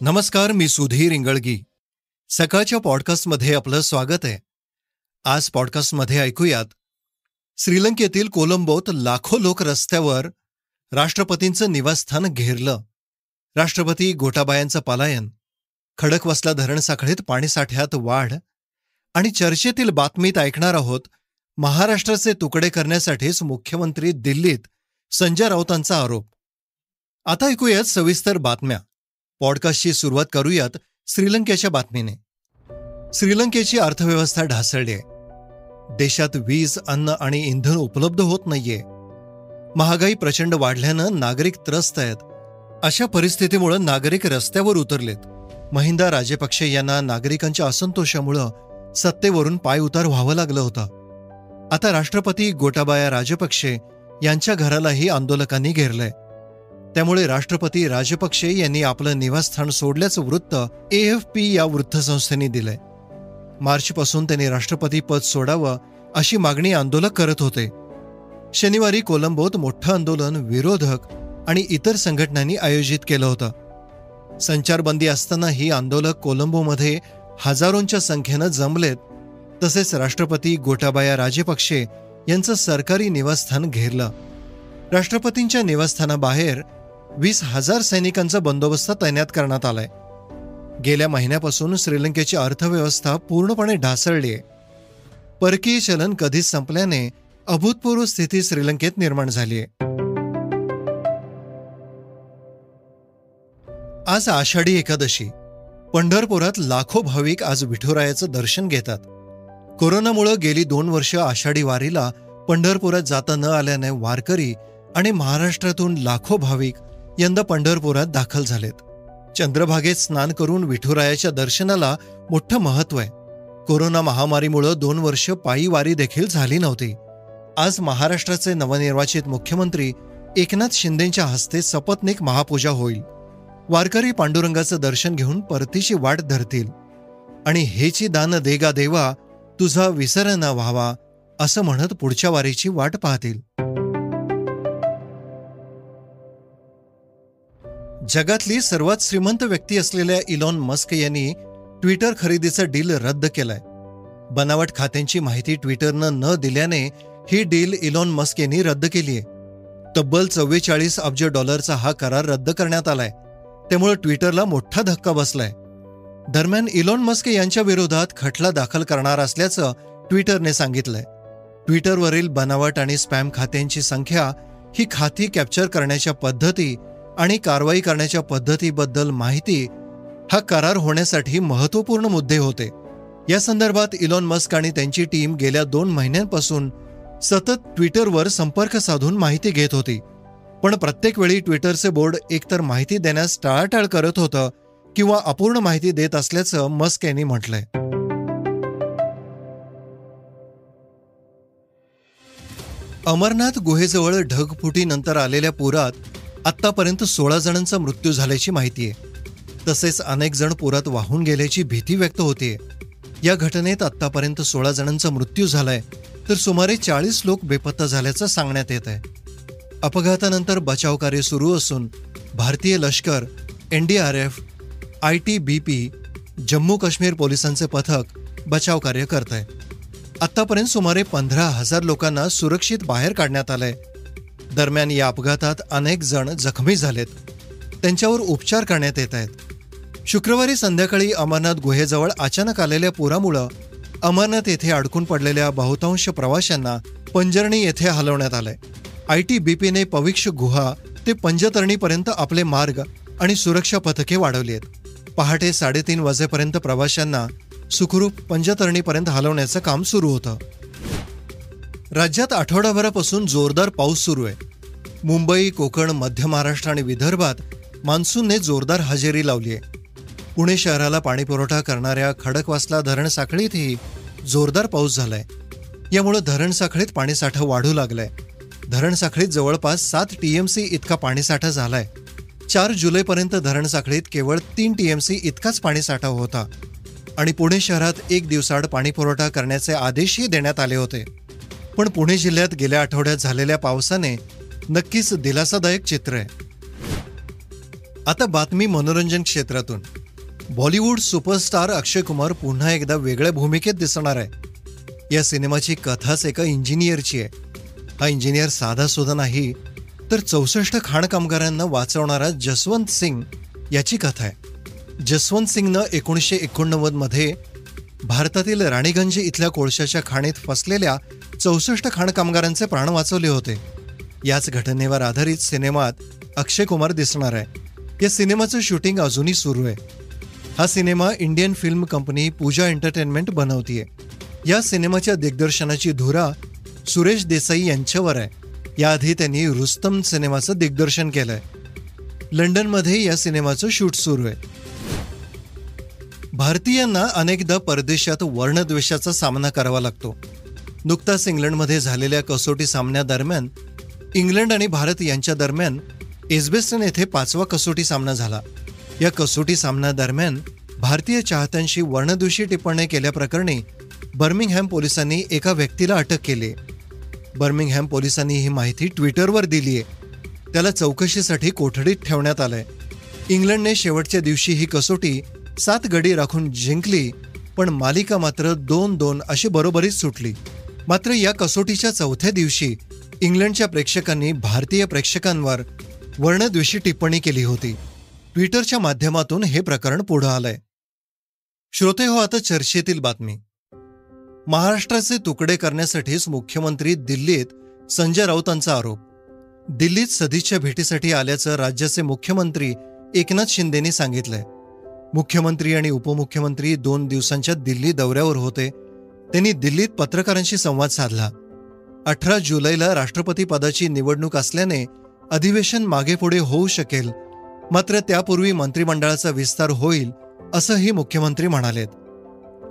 नमस्कार मी सुधीर इंगळगी. सकाळच्या पॉडकास्टमध्ये आपलं स्वागत आहे. आज पॉडकास्टमध्ये ऐकूयात श्रीलंकेतील कोलंबोत लाखो लोक रस्त्यावर राष्ट्रपतींचं निवासस्थान घेरलं. राष्ट्रपती गोटाबायांचं पलायन खडकवासला धरण साखळीत पाणीसाठ्यात वाढ आणि चर्चेतील बातमीत ऐकणार आहोत महाराष्ट्राचे तुकडे करण्यासाठीच मुख्यमंत्री दिल्लीत संजय राऊतांचा आरोप. आता ऐकूयात सविस्तर बातम्या. पॉडकास्टची सुरुवात करूयात श्रीलंकेच्या बातमीने. श्रीलंकेची अर्थव्यवस्था ढासळली आहे. देशात वीज अन्न आणि इंधन उपलब्ध होत नाहीये. महागाई प्रचंड वाढल्यानं नागरिक त्रस्त आहेत. अशा परिस्थितीमुळे नागरिक रस्त्यावर उतरलेत. महिंदा राजेपक्षे यांना नागरिकांच्या असंतोषामुळं सत्तेवरून पाय उतार व्हावं लागलं होतं. आता राष्ट्रपती गोटाबाया राजपक्षे यांच्या घरालाही आंदोलकांनी घेरलंय. त्यामुळे राष्ट्रपती राजपक्षे यांनी आपलं निवासस्थान सोडल्याचं वृत्त एएफपी या वृत्तसंस्थेने दिलंय. मार्चपासून त्यांनी राष्ट्रपती पद सोडावं अशी मागणी आंदोलक करत होते. शनिवारी कोलंबोत मोठं आंदोलन विरोधक आणि इतर संघटनांनी आयोजित केलं होतं. संचारबंदी असतानाही आंदोलक कोलंबोमध्ये हजारोंच्या संख्येनं जमलेत तसेच राष्ट्रपती गोटाबाया राजेपक्षे यांचं सरकारी निवासस्थान घेरलं. राष्ट्रपतींच्या निवासस्थानाबाहेर वीस हजार सैनिकांचा बंदोबस्त तैनात करण्यात आलाय. गेल्या महिन्यापासून श्रीलंकेची अर्थव्यवस्था पूर्णपणे ढासळली आहे. परकीय चलन कधीच संपल्याने अभूतपूर्व स्थिती श्रीलंकेत निर्माण झाली आहे. आज आषाढी एकादशी. पंढरपुरात लाखो भाविक आज विठुरायाचं दर्शन घेतात. कोरोनामुळे गेली दोन वर्ष आषाढी वारीला पंढरपुरात जाता न आल्याने वारकरी आणि महाराष्ट्रातून लाखो भाविक यंदा पंढरपुरात दाखल झालेत. चंद्रभागेत स्नान करून विठुरायाच्या दर्शनाला मोठं महत्त्व आहे. कोरोना महामारीमुळं दोन वर्ष पायी वारी देखील झाली नव्हती. आज महाराष्ट्राचे नवनिर्वाचित मुख्यमंत्री एकनाथ शिंदेच्या हस्ते सपत्निक महापूजा होईल. वारकरी पांडुरंगाचं दर्शन घेऊन परतीची वाट धरतील. आणि हेची दान देगा देवा तुझा विसर न व्हावा असं म्हणत पुढच्या वारीची वाट पाहतील. जगातली सर्वात श्रीमंत व्यक्ती असलेल्या इलॉन मस्क यांनी ट्विटर खरेदीचं डील रद्द केलंय. बनावट खात्यांची माहिती ट्विटरनं न दिल्याने ही डील इलॉन मस्क यांनी रद्द केलीय तब्बल चव्वेचाळीस अब्ज डॉलरचा हा करार रद्द करण्यात आलाय. त्यामुळे ट्विटरला मोठा धक्का बसलाय. दरम्यान इलॉन मस्क यांच्या विरोधात खटला दाखल करणार असल्याचं ट्विटरने सांगितलंय. ट्विटरवरील बनावट आणि स्पॅम खात्यांची संख्या ही खाती कॅप्चर करण्याच्या पद्धती आणि कारवाई करण्याच्या पद्धतीबद्दल माहिती हा करार होण्यासाठी महत्त्वपूर्ण मुद्दे होते. या संदर्भात इलॉन मस्क आणि त्यांची टीम गेल्या दोन महिन्यांपासून सतत ट्विटरवर संपर्क साधून माहिती घेत होती. पण प्रत्येक वेळी ट्विटरचे बोर्ड एकतर माहिती देण्यास टाळाटाळ करत होतं किंवा अपूर्ण माहिती देत असल्याचं मस्क यांनी म्हटलंय. अमरनाथ गुहेजवळ ढगफुटीनंतर आलेल्या पुरात आत्तापर्यंत सोळा जणांचा मृत्यू झाल्याची माहिती आहे. तसेच अनेक जण पुरात वाहून गेल्याची भीती व्यक्त होतीये या घटनेत आत्तापर्यंत सोळा जणांचा मृत्यू झालाय तर सुमारे चाळीस लोक बेपत्ता झाल्याचं सांगण्यात येत आहे. अपघातानंतर बचाव कार्य सुरू असून भारतीय लष्कर NDRF I T B P Jammu Kashmir पोलिसांचे पथक बचाव कार्य करत आहे. आत्तापर्यंत सुमारे पंधरा हजार लोकांना सुरक्षित बाहेर काढण्यात आलंय. दरम्यान या अपघातात अनेक जण जखमी झालेत. त्यांच्यावर उपचार करण्यात येत आहेत. शुक्रवारी संध्याकाळी अमरनाथ गुहेजवळ अचानक आलेल्या पुरामुळं अमरनाथ येथे अडकून पडलेल्या बहुतांश प्रवाशांना पंजरणी येथे हलवण्यात आलंय. आय टी बी पीने पविक्ष गुहा ते पंजतरणीपर्यंत आपले मार्ग आणि सुरक्षा पथके वाढवली आहेत. पहाटे साडेतीन वाजेपर्यंत प्रवाशांना सुखरूप पंजतरणीपर्यंत हलवण्याचं काम सुरू होतं. राज्यात आठवडाभरापासून जोरदार पाऊस सुरू आहे. मुंबई कोकण मध्य महाराष्ट्र आणि विदर्भात मान्सूनने जोरदार हजेरी लावली आहे. पुणे शहराला पाणीपुरवठा करणाऱ्या खडकवासला धरण साखळीतही जोरदार पाऊस झालाय. यामुळे धरण साखळीत पाणीसाठा वाढू लागलाय. धरण साखळीत जवळपास सात टीएमसी इतका पाणीसाठा झालाय. चार जुलैपर्यंत धरण साखळीत केवळ तीन टीएमसी इतकाच पाणीसाठा होता. आणि पुणे शहरात एक दिवसाआड पाणीपुरवठा करण्याचे आदेशही देण्यात आले होते. पण पुणे जिल्ह्यात गेल्या आठवड्यात झालेल्या पावसाने नक्कीच दिलासादायक चित्र आहे. आता बातमी मनोरंजन क्षेत्रातून. बॉलिवूड सुपरस्टार अक्षय कुमार पुन्हा एकदा वेगळ्या भूमिकेत दिसणार आहे. या सिनेमाची कथाच एका इंजिनियरची आहे. हा इंजिनियर साधा सुद्धा नाही तर चौसष्ट खाण कामगारांना वाचवणारा जसवंत सिंग याची कथा आहे. जसवंत सिंगनं एकोणीसशे एकोणनव्वदमध्ये भारतातील राणीगंज इथल्या कोळशाच्या खाणीत फसलेल्या चौसष्ट खाण कामगारांचे प्राण वाचवले होते. याच घटनेवर आधारित सिनेमात अक्षय कुमार दिसणार आहे. या सिनेमाचं शूटिंग अजूनही सुरू आहे. हा cinema Indian film company Pooja entertainment बनवतीये. या सिनेमाच्या दिग्दर्शनाची धुरा सुरेश देसाई यांच्यावर आहे. याआधी त्यांनी रुस्तम सिनेमाचं दिग्दर्शन केलंय. लंडनमध्ये या सिनेमाचं शूट सुरू आहे. भारतीयांना अनेकदा परदेशात वर्णद्वेषाचा सामना करावा लागतो. नुकताच इंग्लंडमध्ये झालेल्या कसोटी सामन्यादरम्यान इंग्लंड आणि भारत यांच्या दरम्यान एसबेस्टन येथे पाचवा कसोटी सामना झाला. या कसोटी सामन्यादरम्यान भारतीय चाहत्यांशी वर्णद्वेषी टिप्पणी केल्याप्रकरणी बर्मिंगहॅम पोलिसांनी एका व्यक्तीला अटक केली. बर्मिंगहॅम पोलिसांनी ही माहिती ट्विटरवर दिली आहे. त्याला चौकशीसाठी कोठडीत ठेवण्यात आलंय. इंग्लंडने शेवटच्या दिवशी ही कसोटी सात गडी राखून जिंकली पण मालिका मात्र दोन दोन अशी बरोबरीच सुटली. मात्र या कसोटीच्या चौथ्या दिवशी इंग्लंडच्या प्रेक्षकांनी भारतीय प्रेक्षकांवर वर्णद्वेषी टिप्पणी केली होती. ट्विटरच्या माध्यमातून हे प्रकरण पुढं आलंय. श्रोते हो आता चर्चेतील बातमी. महाराष्ट्राचे तुकडे करण्यासाठीच मुख्यमंत्री दिल्लीत संजय राऊतांचा आरोप. दिल्लीत सदिच्छा भेटीसाठी आल्याचं राज्याचे मुख्यमंत्री एकनाथ शिंदेनी सांगितलंय. मुख्यमंत्री आणि उपमुख्यमंत्री दोन दिवसांच्या दिल्ली दौऱ्यावर होते. त्यांनी दिल्लीत पत्रकारांशी संवाद साधला. अठरा जुलैला राष्ट्रपती पदाची निवडणूक असल्याने अधिवेशन मागेपुढे होऊ शकेल. मात्र त्यापूर्वी मंत्रिमंडळाचा विस्तार होईल असंही मुख्यमंत्री म्हणालेत.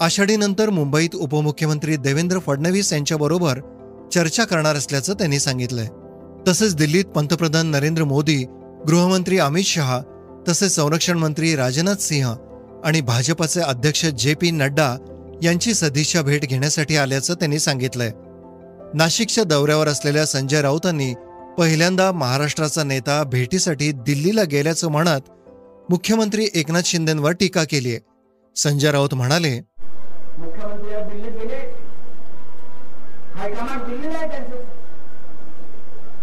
आषाढीनंतर मुंबईत उपमुख्यमंत्री देवेंद्र फडणवीस यांच्याबरोबर चर्चा करणार असल्याचं त्यांनी सांगितलंय. तसेच दिल्लीत पंतप्रधान नरेंद्र मोदी गृहमंत्री अमित शहा तसेच संरक्षण मंत्री राजनाथ सिंह आणि भाजपाचे अध्यक्ष जे पी नड्डा यांची सदिच्छा भेट घेण्यासाठी आल्याचं त्यांनी सांगितलंय. नाशिकच्या दौऱ्यावर असलेल्या संजय राऊतांनी पहिल्यांदा महाराष्ट्राचा नेता भेटीसाठी दिल्लीला गेल्याचं म्हणत मुख्यमंत्री एकनाथ शिंदेंवर टीका केली आहे. संजय राऊत म्हणाले मुख्यमंत्री दिल्लीत गेले. हायकमांड दिल्लीला आहे त्यांचं.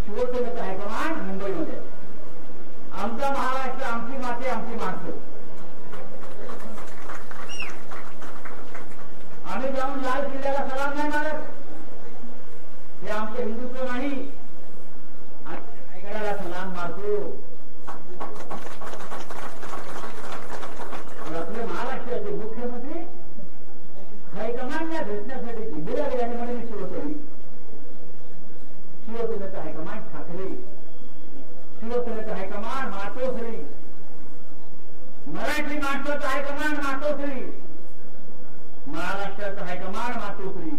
शिवसेनेचं हायकमांड मुंबईमध्ये. आमचा महाराष्ट्र आमची माती आमची माणसं. आम्ही जाऊन लाल किल्ल्याला सलाम नाही मारत हे आमचं हिंदुत्व नाही. आम्ही रायगडाला सलाम मारतो पण आपले महाराष्ट्राचे मुख्यमंत्री हायकमांडला भेटण्यासाठी दिल्लीला गेल्याने म्हणे मी शिवसेने. शिवसेनेचं हायकमांड ठाकरे. शिवसेनेचं हायकमांड मातोश्री. मराठी माणसाचं हायकमांड मातोश्री. महाराष्ट्राचं हायकमांड मातोश्री.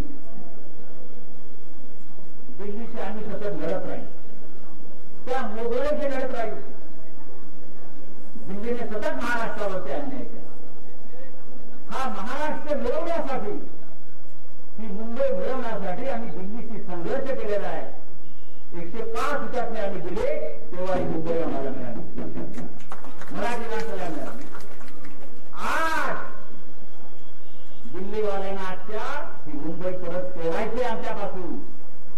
दिल्लीशी आम्ही सतत लढत राहील. त्या मोगलांशी लढत राहील दिल्लीने सतत महाराष्ट्रावरती अन्याय केला. हा महाराष्ट्र मिळवण्यासाठी ही मुंबई मिळवण्यासाठी आम्ही दिल्लीशी संघर्ष केलेला आहे. एकशे पाच हुतात्मे आम्ही दिले तेव्हा ही मुंबई आम्हाला मिळाली. मराठी माणसाला मिळाली. आज दिल्लीवाल्यांना आत्या ही मुंबई परत ठेवायची आमच्यापासून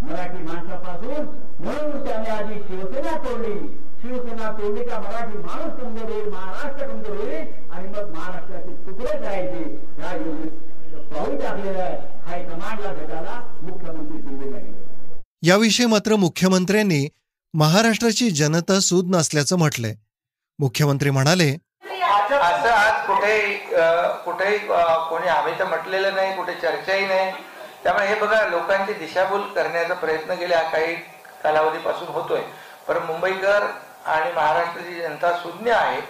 मराठी माणसापासून. म्हणून त्याने आधी शिवसेना तोडली. शिवसेना तोडली का मराठी माणूस कमजोर होईल महाराष्ट्र कमजोर होईल आणि मग महाराष्ट्राचे तुकडे जायचे ह्या योजनेत पाऊल टाकलेलं आहे. हायकमांडला भेटायला मुख्यमंत्री दिल्लीला गेले. याविषयी मात्र मुख्यमंत्र्यांनी महाराष्ट्राची जनता सूद नसल्याचं म्हटलंय. मुख्यमंत्री म्हणाले असं आज कुठेही कुठेही कोणी आम्ही तर म्हटलेलं नाही कुठे चर्चाही नाही. त्यामुळे हे बघा लोकांची दिशाभूल करण्याचा प्रयत्न गेल्या काही कालावधीपासून होतोय. पण मुंबईकर आणि महाराष्ट्राची जनता सुज्ञ आहे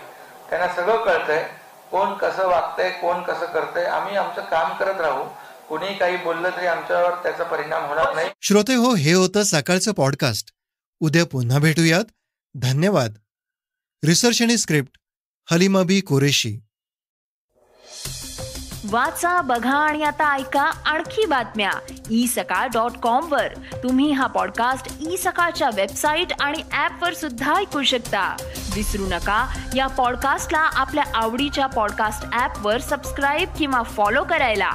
त्यांना सगळं कळतंय कोण कसं वागतंय कोण कसं करतंय आम्ही आमचं काम करत राहू. कुणी काही बोललं तरी आमच्यावर त्याचा परिणाम होणार नाही. श्रोते हो हे होतं सकाळचं पॉडकास्ट. उद्या पुन्हा भेटूयात. धन्यवाद. रिसर्च आणि स्क्रिप्ट हलिमाबी कुरेशी. वाचा बघा आणि आता ऐका आणखी बातम्या. ई सकाळ डॉट कॉम वर. तुम्ही हा पॉडकास्ट ई सकाळच्या वेबसाईट आणि ऍप वर सुद्धा ऐकू शकता. विसरू नका या पॉडकास्टला आपल्या आवडीच्या पॉडकास्ट ॲपवर सबस्क्राईब किंवा फॉलो करायला.